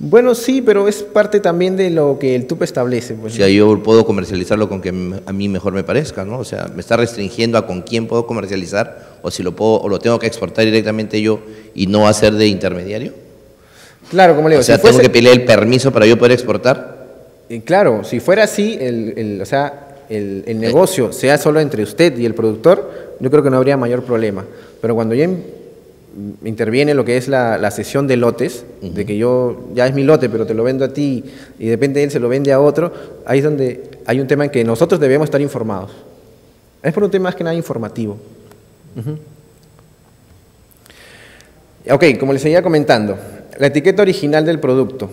Bueno, sí, pero es parte también de lo que el TUP establece. Pues, o sea, yo puedo comercializarlo con que a mí mejor me parezca, ¿no? O sea, me está restringiendo a con quién puedo comercializar o si lo puedo o lo tengo que exportar directamente yo y no hacer de intermediario. Claro, como le digo. O sea, tengo que pedir el permiso para yo poder exportar. claro, si fuera así, el, o sea, el, el negocio sea solo entre usted y el productor, yo creo que no habría mayor problema. Pero cuando ya interviene lo que es la, sesión de lotes, de que yo ya es mi lote, pero te lo vendo a ti y depende de él se lo vende a otro, ahí es donde hay un tema en que nosotros debemos estar informados. Es por un tema más que nada informativo. Ok, como les seguía comentando, la etiqueta original del producto.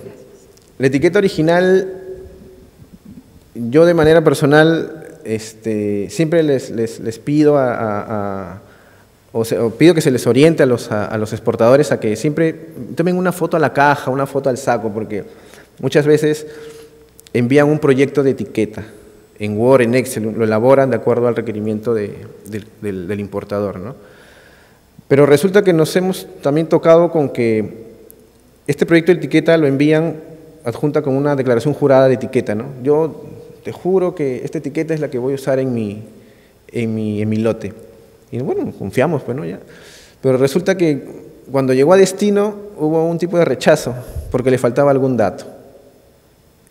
La etiqueta original, yo de manera personal este, siempre les, pido a, pido que se les oriente a los, a, los exportadores a que siempre tomen una foto a la caja, una foto al saco, porque muchas veces envían un proyecto de etiqueta en Word, en Excel, lo elaboran de acuerdo al requerimiento del, del, importador. ¿no? Pero resulta que nos hemos también tocado con que este proyecto de etiqueta lo envían adjunta con una declaración jurada de etiqueta. ¿no? Yo te juro que esta etiqueta es la que voy a usar en mi, en mi, en mi lote. Y bueno, confiamos, pues, ya. Pero resulta que cuando llegó a destino hubo un tipo de rechazo porque le faltaba algún dato.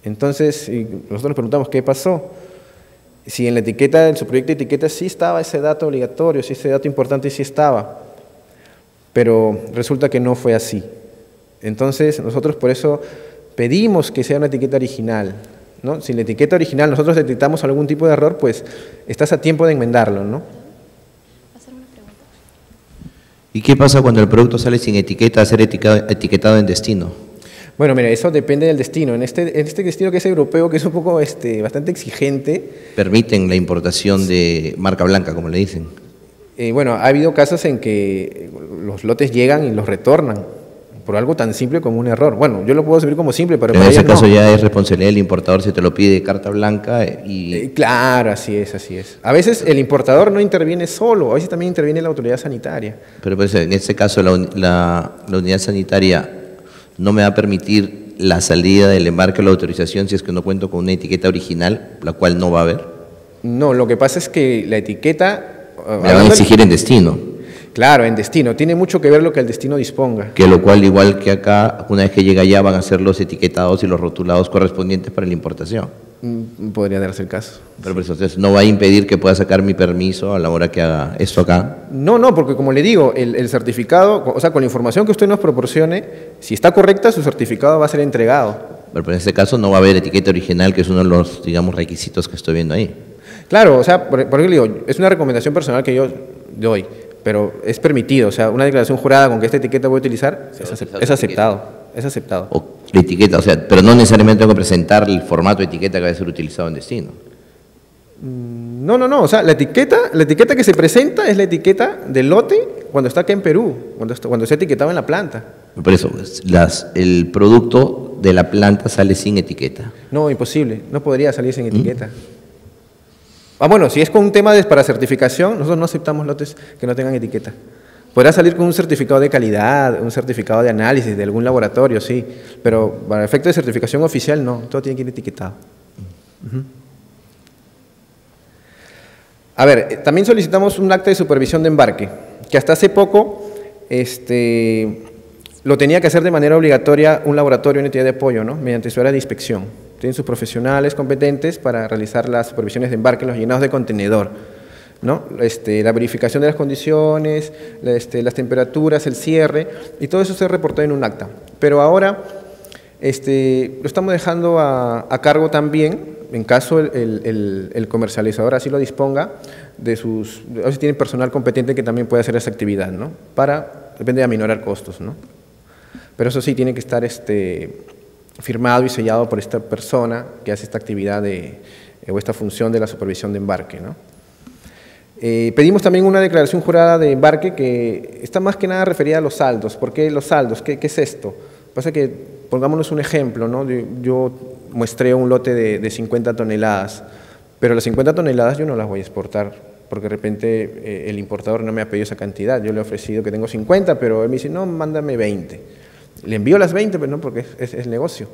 Entonces, nosotros nos preguntamos qué pasó. Si en la etiqueta, en su proyecto de etiqueta sí estaba ese dato obligatorio, si ese dato importante sí estaba. pero resulta que no fue así. Entonces, nosotros por eso pedimos que sea una etiqueta original. ¿No? Si la etiqueta original nosotros detectamos algún tipo de error, pues estás a tiempo de enmendarlo. ¿no? ¿Y qué pasa cuando el producto sale sin etiqueta a ser etiquetado, en destino? Bueno, mira, eso depende del destino. En este, en este destino que es europeo, que es un poco este, bastante exigente. Permiten la importación de marca blanca, como le dicen. Eh, bueno, ha habido casos en que los lotes llegan y los retornan por algo tan simple como un error. Bueno, yo lo puedo subir como simple, pero... en ese caso ya es responsabilidad del importador si te lo pide carta blanca y... Eh, claro, así es, así es. A veces el importador no interviene solo, a veces también interviene la autoridad sanitaria. Pero pues, en ese caso la, la, unidad sanitaria no me va a permitir la salida del embarque o la autorización si es que no cuento con una etiqueta original, la cual no va a haber. No, lo que pasa es que la etiqueta... Me la van a exigir en destino. Claro, en destino. Tiene mucho que ver lo que el destino disponga. Que lo cual, igual que acá, una vez que llega allá, van a ser los etiquetados y los rotulados correspondientes para la importación. Mm, podría darse el caso. Pero pues, entonces no va a impedir que pueda sacar mi permiso a la hora que haga esto acá. No, no, porque como le digo, el, certificado, o sea, con la información que usted nos proporcione, si está correcta, su certificado va a ser entregado. Pero pues, en este caso no va a haber etiqueta original, que es uno de los, digamos, requisitos que estoy viendo ahí. Claro, o sea, por, por ejemplo, es una recomendación personal que yo doy pero es permitido, o sea, una declaración jurada con que esta etiqueta voy a utilizar es, aceptado, es aceptado. O la etiqueta, o sea, pero no necesariamente tengo que presentar el formato de etiqueta que va a ser utilizado en destino. Mm, no, no, no, o sea, la etiqueta, la etiqueta que se presenta es la etiqueta del lote cuando está acá en Perú, cuando, está, cuando se ha etiquetado en la planta. Por eso, pues, las, el producto de la planta sale sin etiqueta. No, imposible, no podría salir sin ¿Mm? Ah, bueno, si es con un tema de, para certificación, nosotros no aceptamos lotes que no tengan etiqueta. Podrá salir con un certificado de calidad, un certificado de análisis de algún laboratorio, sí, pero para efecto de certificación oficial no, todo tiene que ir etiquetado. A ver, eh, también solicitamos un acta de supervisión de embarque, que hasta hace poco este, lo tenía que hacer de manera obligatoria un laboratorio, una entidad de apoyo, ¿no? mediante su área de inspección tienen sus profesionales competentes para realizar las supervisiones de embarque los llenados de contenedor. ¿no? Este, la verificación de las condiciones, este, las temperaturas, el cierre, y todo eso se reportó en un acta. Pero ahora este, lo estamos dejando a, cargo también, en caso el, comercializador así lo disponga, de sus, a veces tienen personal competente que también puede hacer esa actividad, ¿no? para, depende de aminorar costos. ¿no? Pero eso sí, tiene que estar este, firmado y sellado por esta persona que hace esta actividad de, eh, o esta función de la supervisión de embarque. ¿no? Eh, pedimos también una declaración jurada de embarque que está más que nada referida a los saldos. ¿Por qué los saldos? ¿Qué, es esto? Pasa que, pongámonos un ejemplo, ¿no? yo, muestré un lote de, de, 50 toneladas, pero las 50 toneladas yo no las voy a exportar porque de repente eh, el importador no me ha pedido esa cantidad. Yo le he ofrecido que tengo 50, pero él me dice, no, mándame 20. Le envío las 20, pero no porque es, el negocio,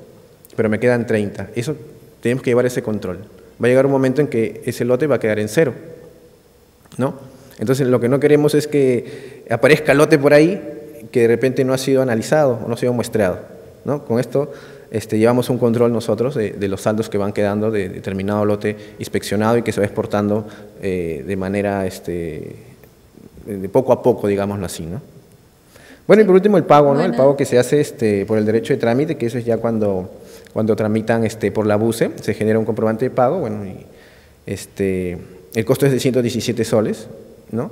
pero me quedan 30. Eso tenemos que llevar ese control. Va a llegar un momento en que ese lote va a quedar en cero. ¿no? Entonces lo que no queremos es que aparezca lote por ahí que de repente no ha sido analizado o no ha sido muestreado. ¿no? Con esto este, llevamos un control nosotros de, los saldos que van quedando de determinado lote inspeccionado y que se va exportando eh, de manera este, de poco a poco, digámoslo así. ¿no? Bueno, y por último el pago, ¿no? El pago que se hace este, por el derecho de trámite, que eso es ya cuando, cuando tramitan este, por la BUCE, se genera un comprobante de pago, bueno, y este, el costo es de 117 soles, ¿no?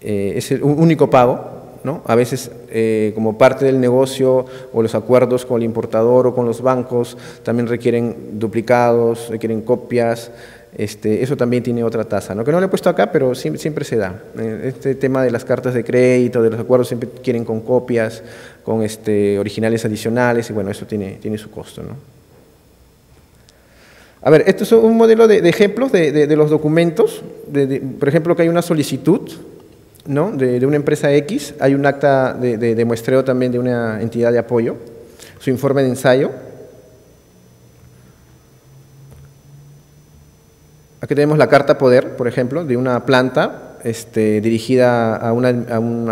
Eh, es el único pago, ¿no? A veces eh, como parte del negocio o los acuerdos con el importador o con los bancos también requieren duplicados, requieren copias, este, eso también tiene otra tasa, ¿no? que no lo he puesto acá, pero siempre, se da. Eh, este tema de las cartas de crédito, de los acuerdos, siempre quieren con copias, con este, originales adicionales, y bueno, eso tiene, tiene su costo. ¿no? A ver, esto es un modelo de, ejemplos de, los documentos. por ejemplo, que hay una solicitud ¿no? de, una empresa X, hay un acta de muestreo también de una entidad de apoyo, su informe de ensayo, Aquí tenemos la carta poder, por ejemplo, de una planta este, dirigida a una,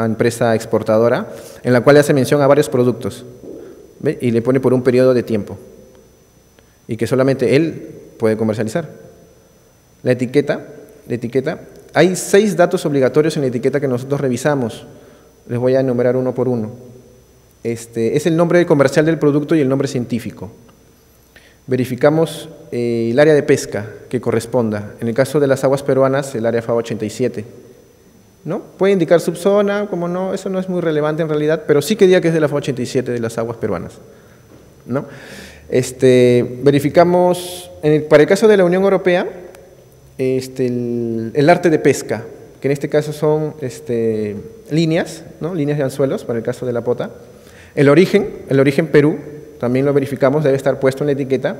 empresa exportadora, en la cual hace mención a varios productos y le pone por un periodo de tiempo y que solamente él puede comercializar. La etiqueta, la etiqueta, hay seis datos obligatorios en la etiqueta que nosotros revisamos. Les voy a enumerar uno por uno. Este, es el nombre comercial del producto y el nombre científico. Verificamos eh, el área de pesca que corresponda. En el caso de las aguas peruanas, el área FAO 87. ¿No? Puede indicar subzona, como no, eso no es muy relevante en realidad, pero sí que diga que es de la FAO 87 de las aguas peruanas. ¿No? Este, verificamos, para el caso de la Unión Europea, este, el, arte de pesca, que en este caso son este, líneas, ¿no? líneas de anzuelos, para el caso de la pota. El origen, el origen Perú, también lo verificamos, debe estar puesto en la etiqueta.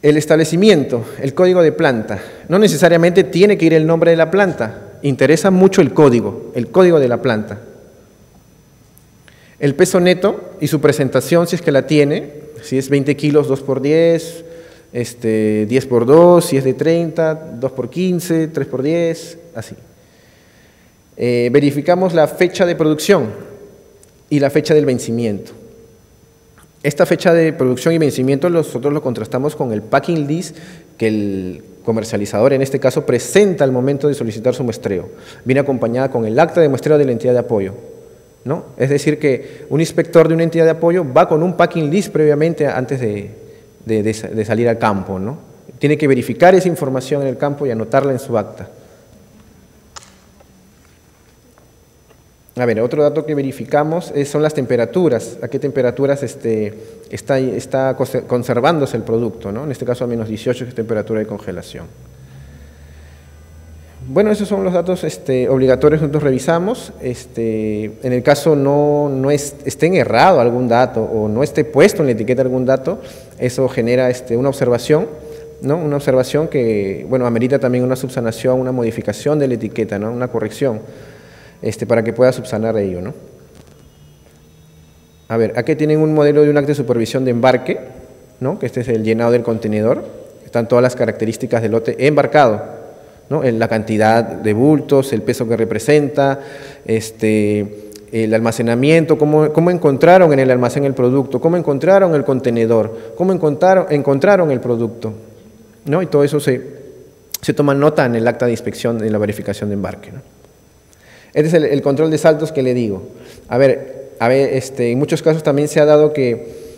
El establecimiento, el código de planta. No necesariamente tiene que ir el nombre de la planta, interesa mucho el código, el código de la planta. El peso neto y su presentación, si es que la tiene, si es 20 kilos, 2 por 10, este, 10 por 2, si es de 30, 2 por 15, 3 por 10, así. Eh, verificamos la fecha de producción y la fecha del vencimiento. Esta fecha de producción y vencimiento nosotros lo contrastamos con el packing list que el comercializador, en este caso, presenta al momento de solicitar su muestreo. Viene acompañada con el acta de muestreo de la entidad de apoyo. ¿no? Es decir, que un inspector de una entidad de apoyo va con un packing list previamente antes de, de salir al campo. ¿no? Tiene que verificar esa información en el campo y anotarla en su acta. A ver, otro dato que verificamos son las temperaturas, a qué temperaturas este, está, está conservándose el producto, ¿no? en este caso a menos 18 es temperatura de congelación. Bueno, esos son los datos este, obligatorios que nosotros revisamos. Este, en el caso no, no es, errado algún dato o no esté puesto en la etiqueta algún dato, eso genera este, una observación, ¿no? una observación que bueno, amerita también una subsanación, una modificación de la etiqueta, ¿no? una corrección este, para que pueda subsanar ello. ¿no? A ver, aquí tienen un modelo de un acto de supervisión de embarque, ¿no? que este es el llenado del contenedor, están todas las características del lote embarcado, ¿no? la cantidad de bultos, el peso que representa, este, el almacenamiento, cómo, cómo, encontraron en el almacén el producto, cómo encontraron el contenedor, cómo encontraron, encontraron el producto. ¿no? Y todo eso se, se toma nota en el acta de inspección, en la verificación de embarque. Este es el, control de saltos que le digo. A ver, a ver este, en muchos casos también se ha dado que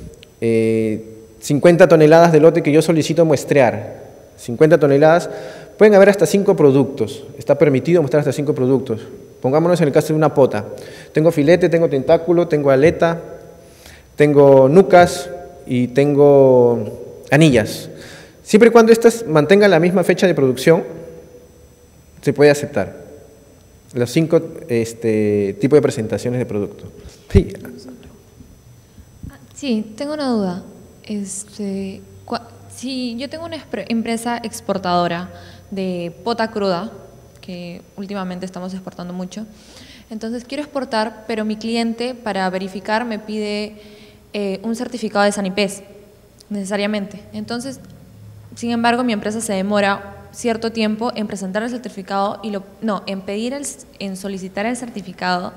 50 eh, toneladas de lote que yo solicito muestrear, 50 toneladas, pueden haber hasta 5 productos. Está permitido mostrar hasta 5 productos. Pongámonos en el caso de una pota. Tengo filete, tengo tentáculo, tengo aleta, tengo nucas y tengo anillas. Siempre y cuando estas mantengan la misma fecha de producción, se puede aceptar los cinco este, tipos de presentaciones de producto. Sí. sí, tengo una duda. Este, si yo tengo una empresa exportadora de pota cruda, que últimamente estamos exportando mucho, entonces quiero exportar, pero mi cliente para verificar me pide eh, un certificado de Sanipes, necesariamente. Entonces, sin embargo, mi empresa se demora cierto tiempo en presentar el certificado y lo, no, en pedir el, en solicitar el certificado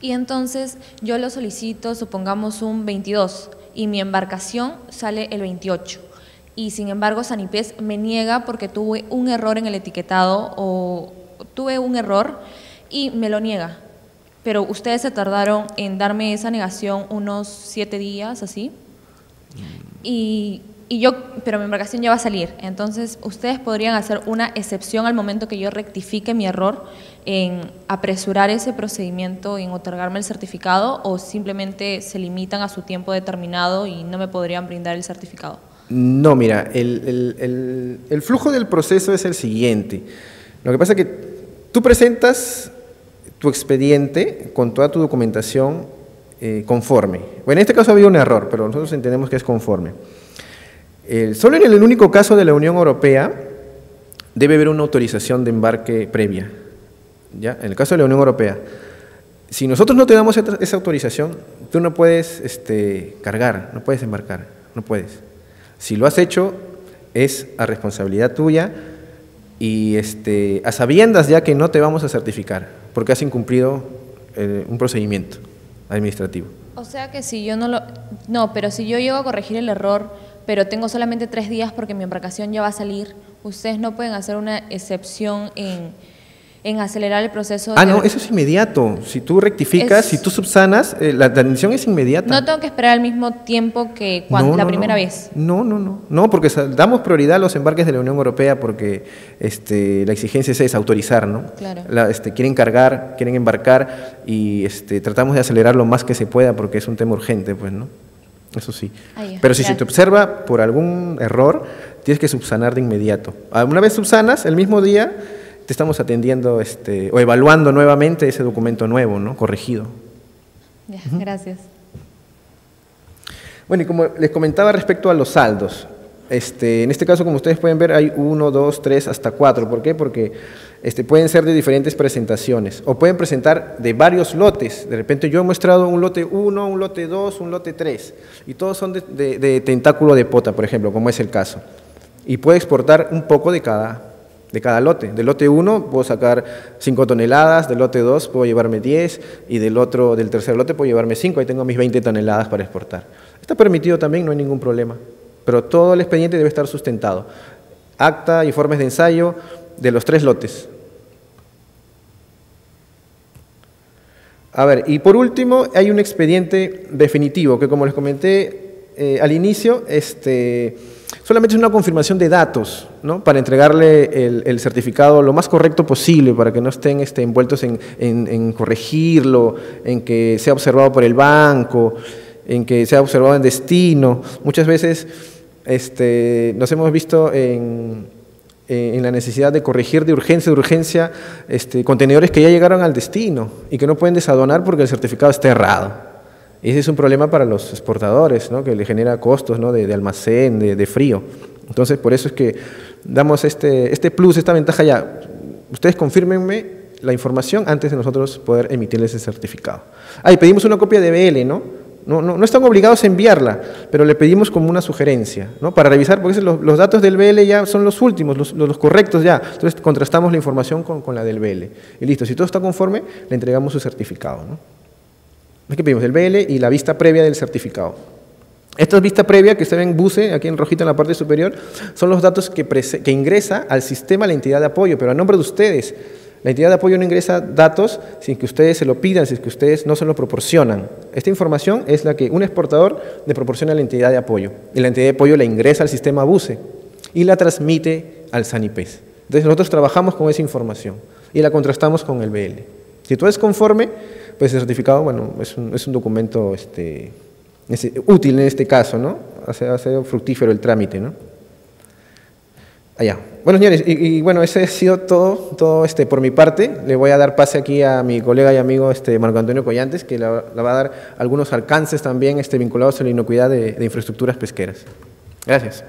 y entonces yo lo solicito, supongamos un 22 y mi embarcación sale el 28 y sin embargo Sanipes me niega porque tuve un error en el etiquetado o tuve un error y me lo niega. Pero ustedes se tardaron en darme esa negación unos siete días, así. Y y yo, pero mi embarcación ya va a salir. Entonces, ustedes podrían hacer una excepción al momento que yo rectifique mi error en apresurar ese procedimiento, en otorgarme el certificado, o simplemente se limitan a su tiempo determinado y no me podrían brindar el certificado. No, mira, el, el, flujo del proceso es el siguiente. Lo que pasa es que tú presentas tu expediente con toda tu documentación eh, conforme. Bueno, en este caso había un error, pero nosotros entendemos que es conforme solo en el único caso de la Unión Europea debe haber una autorización de embarque previa. ¿ya? En el caso de la Unión Europea. Si nosotros no te damos esa autorización, tú no puedes este, cargar, no puedes embarcar, no puedes. Si lo has hecho, es a responsabilidad tuya y este, a sabiendas ya que no te vamos a certificar, porque has incumplido eh, un procedimiento administrativo. O sea que si yo no lo... No, pero si yo llego a corregir el error pero tengo solamente tres días porque mi embarcación ya va a salir, ustedes no pueden hacer una excepción en, en acelerar el proceso. Ah, de- no, eso es inmediato. Si tú rectificas, Es- si tú subsanas, eh, la atención es inmediata. No tengo que esperar al mismo tiempo que cuando, No, la no, primera no. vez. No, no, no. No, porque damos prioridad a los embarques de la Unión Europea porque este, la exigencia es esa, autorizar, ¿no? Claro. La- este, quieren cargar, quieren embarcar y este, tratamos de acelerar lo más que se pueda porque es un tema urgente, pues, ¿no? Eso sí. Pero si se te observa por algún error, tienes que subsanar de inmediato. Ah, Una vez subsanas, el mismo día te estamos atendiendo este, o evaluando nuevamente ese documento nuevo, ¿no? Corregido. Ya, gracias. Bueno, y como les comentaba respecto a los saldos, este, en este caso, como ustedes pueden ver, hay uno, dos, tres, hasta cuatro. ¿Por qué? Porque este, pueden ser de diferentes presentaciones o pueden presentar de varios lotes. De repente yo he mostrado un lote 1, un lote 2, un lote 3 y todos son de, tentáculo de pota, por ejemplo, como es el caso. Y puede exportar un poco de cada, de cada lote. Del lote 1 puedo sacar 5 toneladas, del lote 2 puedo llevarme 10 y del otro, del tercer lote puedo llevarme 5, ahí tengo mis 20 toneladas para exportar. Está permitido también, no hay ningún problema, pero todo el expediente debe estar sustentado. Acta, informes de ensayo de los tres lotes. A ver, y por último hay un expediente definitivo que como les comenté eh, al inicio, este, solamente es una confirmación de datos, ¿no? Para entregarle el, certificado lo más correcto posible, para que no estén este, envueltos en, en- en corregirlo, en que sea observado por el banco, en que sea observado en destino. Muchas veces este, nos hemos visto en, eh, en la necesidad de corregir de urgencia, de urgencia, este, contenedores que ya llegaron al destino y que no pueden desaduanar porque el certificado está errado. Ese es un problema para los exportadores, ¿no? que le genera costos de, almacén, de, de frío. Entonces, por eso es que damos este, este plus, esta ventaja ya. Ustedes confírmenme la información antes de nosotros poder emitirles el certificado. Ah, y pedimos una copia de BL, ¿no? No, no, no están obligados a enviarla, pero le pedimos como una sugerencia, ¿no? Para revisar, porque los, los datos del BL ya son los últimos, los, los- correctos ya. Entonces contrastamos la información con, con la del BL. Y listo, si todo está conforme, le entregamos su certificado, ¿no? Que pedimos el BL y la vista previa del certificado. Esta vista previa que se ve en BUCE, aquí en rojito en la parte superior, son los datos que, que ingresa al sistema la entidad de apoyo, pero a nombre de ustedes. La entidad de apoyo no ingresa datos sin que ustedes se lo pidan, sin que ustedes no se lo proporcionan. Esta información es la que un exportador le proporciona a la entidad de apoyo. Y la entidad de apoyo la ingresa al sistema BUCE y la transmite al SANIPES. Entonces nosotros trabajamos con esa información y la contrastamos con el BL. Si todo es conforme, pues el certificado, bueno, es un, es un documento este, es útil en este caso, ¿no? Ha sido, ha sido fructífero el trámite, ¿no? Allá. Bueno, señores, y, bueno, ese ha sido todo, todo este, por mi parte. Le voy a dar pase aquí a mi colega y amigo este, Marco Antonio Collantes, que le, va a dar algunos alcances también este, vinculados a la inocuidad de infraestructuras pesqueras. Gracias.